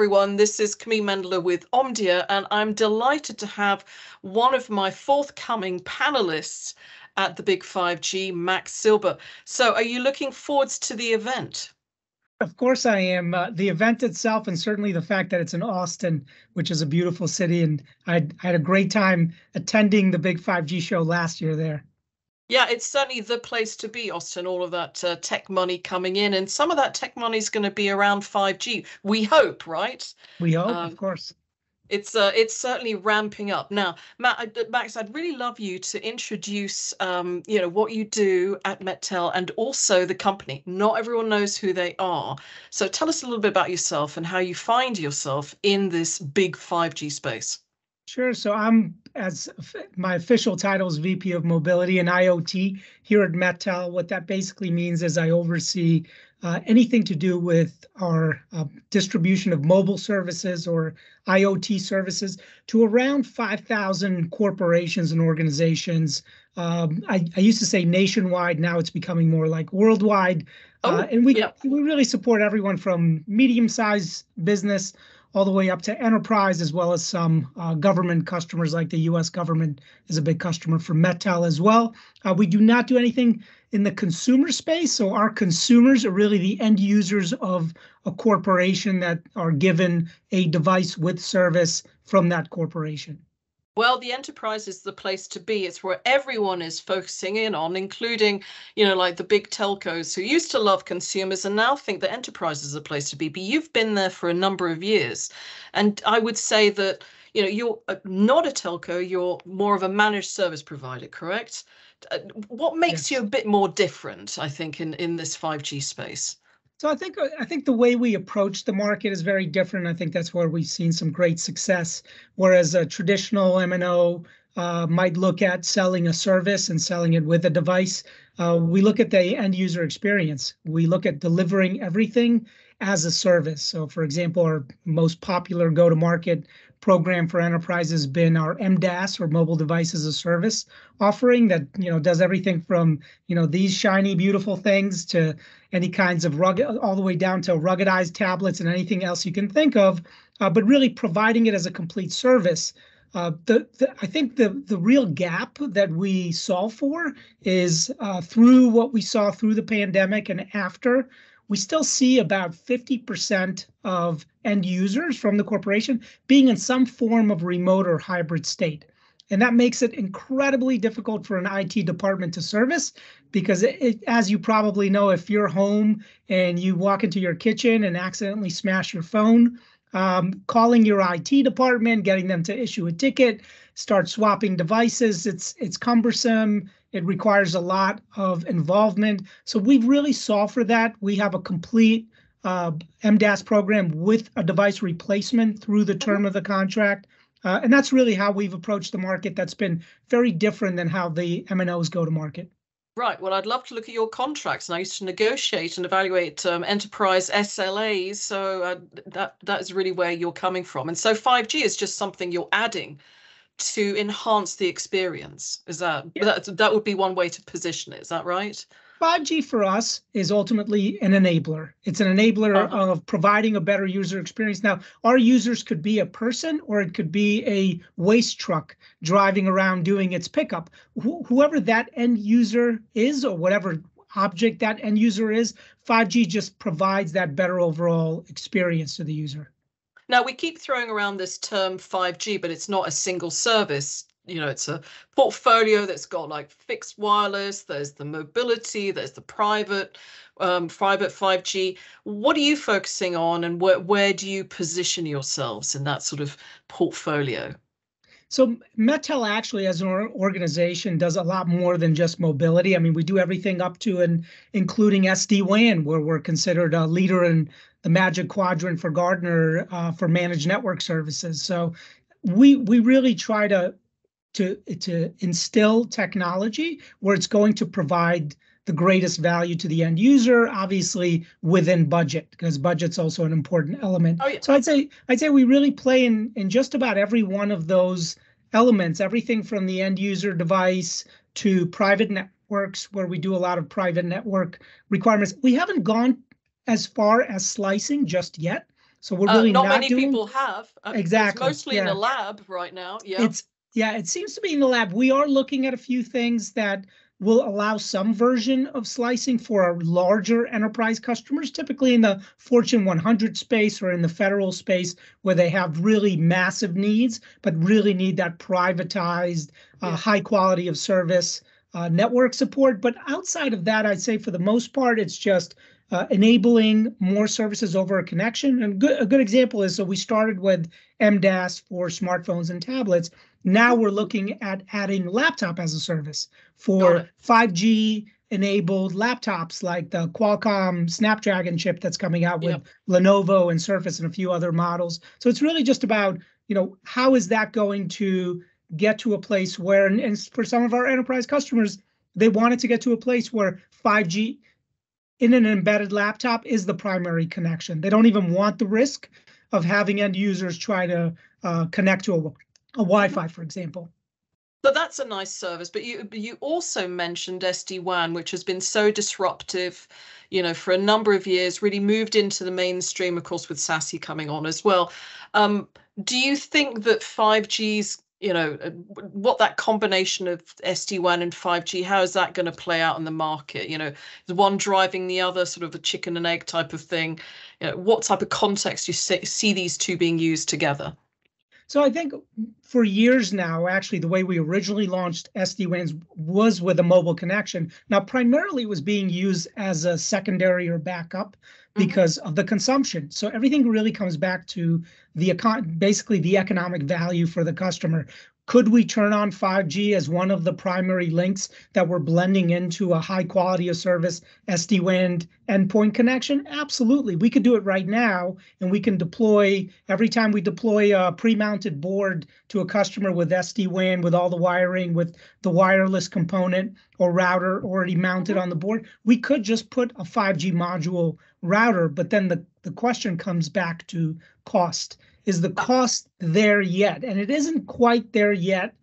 everyone. This is Camille Mendler with Omdia, and I'm delighted to have one of my forthcoming panelists at the Big 5G, Max Silber. So, are you looking forwards to the event? Of course, I am. Uh, the event itself, and certainly the fact that it's in Austin, which is a beautiful city, and I, I had a great time attending the Big 5G show last year there. Yeah, it's certainly the place to be, Austin. All of that uh, tech money coming in, and some of that tech money is going to be around 5G. We hope, right? We hope, um, of course. It's uh, it's certainly ramping up now. Matt, Max, I'd really love you to introduce, um, you know, what you do at MetTel and also the company. Not everyone knows who they are, so tell us a little bit about yourself and how you find yourself in this big 5G space. Sure. So I'm as my official title is VP of Mobility and IoT here at MetTel. What that basically means is I oversee uh, anything to do with our uh, distribution of mobile services or IoT services to around 5,000 corporations and organizations. Um, I, I, used to say nationwide, now it's becoming more like worldwide. Oh, uh, and we, yeah. we really support everyone from medium sized business all the way up to enterprise, as well as some uh, government customers, like the U.S. government is a big customer for MetTel as well. Uh, we do not do anything in the consumer space, so our consumers are really the end users of a corporation that are given a device with service from that corporation. Well, the enterprise is the place to be. It's where everyone is focusing in on, including, you know, like the big telcos who used to love consumers and now think that enterprise is the place to be. But you've been there for a number of years. And I would say that, you know, you're not a telco, you're more of a managed service provider, correct? Uh, what makes yes. you a bit more different, I think, in, in this 5G space? So I think I think the way we approach the market is very different. I think that's where we've seen some great success. Whereas a traditional MNO uh, might look at selling a service and selling it with a device, uh, we look at the end user experience. We look at delivering everything as a service. So, for example, our most popular go-to-market program for enterprise has been our MDAS or mobile device as a service offering that you know does everything from you know these shiny beautiful things to any kinds of rugged all the way down to ruggedized tablets and anything else you can think of uh, but really providing it as a complete service. Uh, the, the, I think the the real gap that we solve for is uh, through what we saw through the pandemic and after we still see about 50% of end users from the corporation being in some form of remote or hybrid state. And that makes it incredibly difficult for an IT department to service because, it, it, as you probably know, if you're home and you walk into your kitchen and accidentally smash your phone, um, calling your IT department, getting them to issue a ticket, start swapping devices, it's it's cumbersome. It requires a lot of involvement. So we've really solved for that. We have a complete uh, MDAS program with a device replacement through the term of the contract. Uh, and that's really how we've approached the market. That's been very different than how the MNOs go to market. Right. Well, I'd love to look at your contracts, and I used to negotiate and evaluate um, enterprise SLAs. So uh, that that is really where you're coming from. And so 5G is just something you're adding to enhance the experience. Is that yeah. that that would be one way to position it? Is that right? 5G for us is ultimately an enabler. It's an enabler uh-huh. of providing a better user experience. Now, our users could be a person or it could be a waste truck driving around doing its pickup. Wh- whoever that end user is or whatever object that end user is, 5G just provides that better overall experience to the user. Now, we keep throwing around this term 5G, but it's not a single service. You know, it's a portfolio that's got like fixed wireless, there's the mobility, there's the private, um, private 5G. What are you focusing on and where, where do you position yourselves in that sort of portfolio? So MetTel actually, as an organization, does a lot more than just mobility. I mean, we do everything up to and including SD-WAN, where we're considered a leader in the Magic Quadrant for Gartner uh, for managed network services. So we we really try to to to instill technology where it's going to provide the greatest value to the end user, obviously within budget, because budget's also an important element. Oh, yeah. So I'd say I'd say we really play in in just about every one of those elements, everything from the end user device to private networks, where we do a lot of private network requirements. We haven't gone as far as slicing just yet. So we're really uh, not, not, many doing people have. Uh, exactly. It's mostly in the lab right now. Yeah. It's yeah, it seems to be in the lab. We are looking at a few things that will allow some version of slicing for our larger enterprise customers, typically in the Fortune 100 space or in the federal space where they have really massive needs, but really need that privatized, uh, high quality of service uh, network support. But outside of that, I'd say for the most part, it's just uh, enabling more services over a connection. And good, a good example is so we started with MDAS for smartphones and tablets. Now we're looking at adding laptop as a service for 5G enabled laptops like the Qualcomm Snapdragon chip that's coming out with Yep. Lenovo and Surface and a few other models. So it's really just about, you know, how is that going to get to a place where, and, and for some of our enterprise customers, they wanted to get to a place where 5G in an embedded laptop is the primary connection. They don't even want the risk of having end users try to uh, connect to a, a Wi-Fi, for example. But that's a nice service. But you you also mentioned SD WAN, which has been so disruptive, you know, for a number of years. Really moved into the mainstream, of course, with SASE coming on as well. Um, do you think that 5G's you know uh, what that combination of SD-WAN and 5G how is that going to play out in the market you know is one driving the other sort of a chicken and egg type of thing you know, what type of context you see, see these two being used together So I think for years now, actually, the way we originally launched SD-WANs was with a mobile connection. Now, primarily it was being used as a secondary or backup Mhm. because of the consumption. So everything really comes back to the econ, basically the economic value for the customer. Could we turn on 5G as one of the primary links that we're blending into a high quality of service SD-WAN endpoint connection? Absolutely. We could do it right now and we can deploy every time we deploy a pre-mounted board to a customer with SD-WAN with all the wiring with the wireless component or router already mounted on the board, we could just put a 5G module router, but then the, the question comes back to cost. Is the cost there yet? And it isn't quite there yet.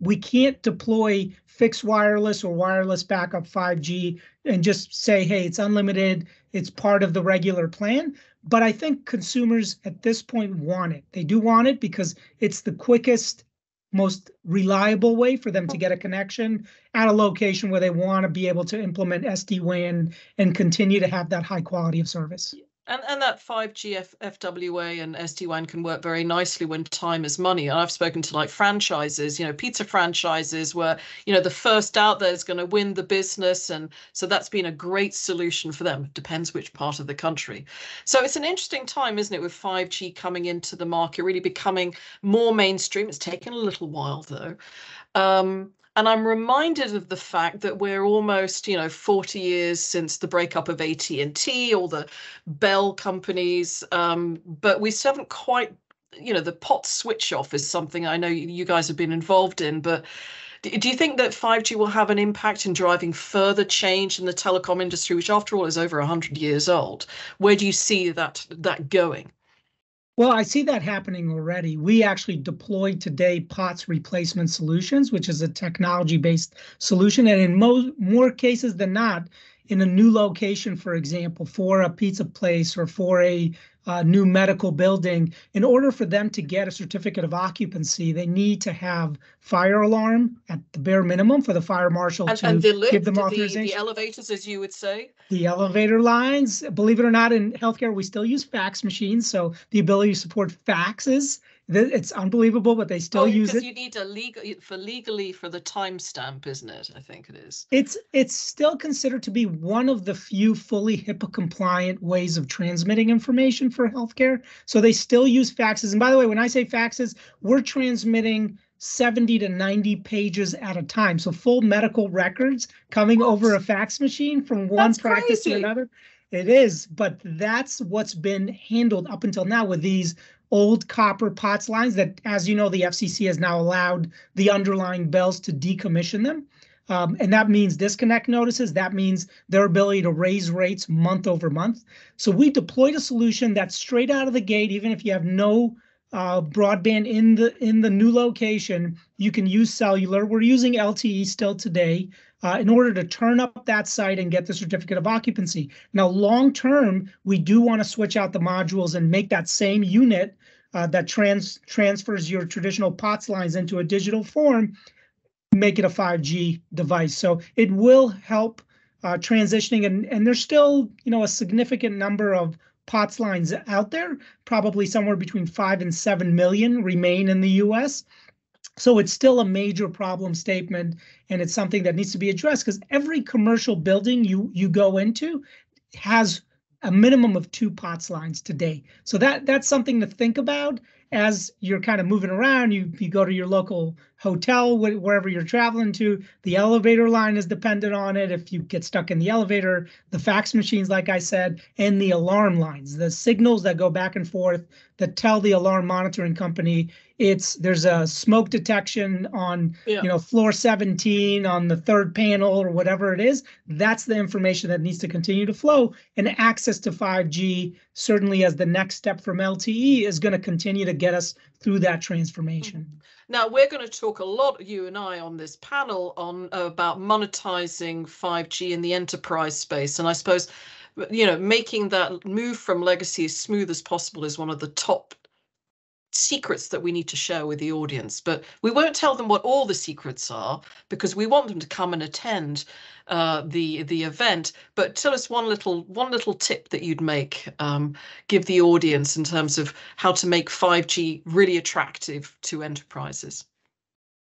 We can't deploy fixed wireless or wireless backup 5G and just say, hey, it's unlimited, it's part of the regular plan. But I think consumers at this point want it. They do want it because it's the quickest, most reliable way for them to get a connection at a location where they want to be able to implement SD-WAN and continue to have that high quality of service. And and that 5G F, FWA and SD-WAN can work very nicely when time is money. And I've spoken to like franchises, you know, pizza franchises where, you know, the first out there is going to win the business. And so that's been a great solution for them. Depends which part of the country. So it's an interesting time, isn't it, with 5G coming into the market, really becoming more mainstream. It's taken a little while though. Um, and I'm reminded of the fact that we're almost, you know, 40 years since the breakup of AT&T or the Bell companies, um, but we still haven't quite, you know, the pot switch off is something I know you you guys have been involved in. But do you think that 5G will have an impact in driving further change in the telecom industry, which after all is over 100 years old? Where do you see that that going? Well, I see that happening already. We actually deployed today POTS replacement solutions, which is a technology-based solution. And in mo- more cases than not, in a new location, for example, for a pizza place or for a uh, new medical building, in order for them to get a certificate of occupancy, they need to have fire alarm at the bare minimum for the fire marshal And, to and the lift, give them the, authorization the elevators, as you would say. the elevator lines. Believe it or not, in healthcare, we still use fax machines. So the ability to support faxes, th- it's unbelievable, but they still oh, use it. you need a legal for legally for the timestamp, isn't it? I think it is. It's it's still considered to be one of the few fully HIPAA compliant ways of transmitting information for healthcare. So they still use faxes. And by the way, when I say faxes, we're transmitting 70 to 90 pages at a time. So full medical records coming What? over a fax machine from one That's practice to another. It is, but that's what's been handled up until now with these old copper POTS lines that, as you know, the FCC has now allowed the underlying bells to decommission them. Um, and that means disconnect notices. That means their ability to raise rates month over month. So we deployed a solution that's straight out of the gate, even if you have no uh, broadband in the in the new location, you can use cellular. We're using LTE still today uh, in order to turn up that site and get the certificate of occupancy. Now, long term, we do want to switch out the modules and make that same unit uh, that trans transfers your traditional POTS lines into a digital form, make it a 5G device. So it will help uh, transitioning, and and there's still you know a significant number of POTS lines out there, probably somewhere between five and seven million remain in the US. So it's still a major problem statement, and it's something that needs to be addressed because every commercial building you you go into has a minimum of two POTS lines today. So that that's something to think about as you're kind of moving around. You you go to your local hotel wherever you're traveling to. The elevator line is dependent on it. If you get stuck in the elevator, the fax machines, like I said, and the alarm lines, the signals that go back and forth that tell the alarm monitoring company it's there's a smoke detection on yeah. you know floor 17 on the third panel or whatever it is that's the information that needs to continue to flow and access to 5g certainly as the next step from lte is going to continue to get us through that transformation mm-hmm. now we're going to talk a lot you and i on this panel on about monetizing 5g in the enterprise space and i suppose you know making that move from legacy as smooth as possible is one of the top secrets that we need to share with the audience but we won't tell them what all the secrets are because we want them to come and attend uh, the the event. But tell us one little one little tip that you'd make um, give the audience in terms of how to make 5g really attractive to enterprises.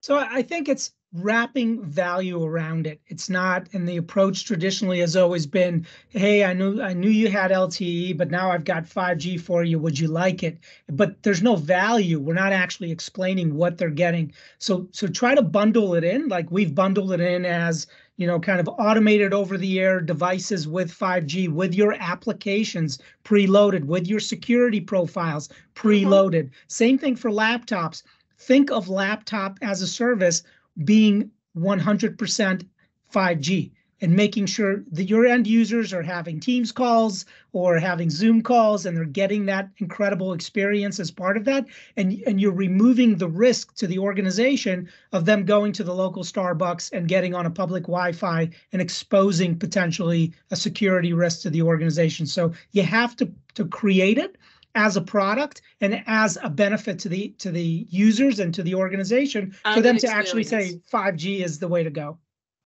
So i think it's wrapping value around it. It's not, and the approach traditionally has always been, "Hey, I knew I knew you had LTE, but now I've got 5G for you. Would you like it?" But there's no value. We're not actually explaining what they're getting. So so try to bundle it in, like we've bundled it in as you know, kind of automated over the air devices with 5G, with your applications preloaded, with your security profiles preloaded. Mm-hmm. Same thing for laptops. Think of laptop as a service being 100% 5G and making sure that your end users are having Teams calls or having Zoom calls and they're getting that incredible experience as part of that. And, and you're removing the risk to the organization of them going to the local Starbucks and getting on a public Wi Fi and exposing potentially a security risk to the organization. So you have to, to create it as a product and as a benefit to the to the users and to the organization and for them to actually say 5G is the way to go.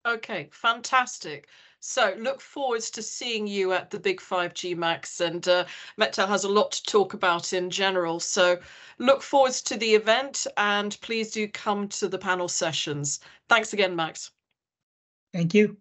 Okay, fantastic. So look forwards to seeing you at the big 5G Max and uh, Mettel has a lot to talk about in general. So look forwards to the event and please do come to the panel sessions. Thanks again, Max. Thank you.